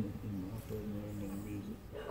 in, in my name, and music.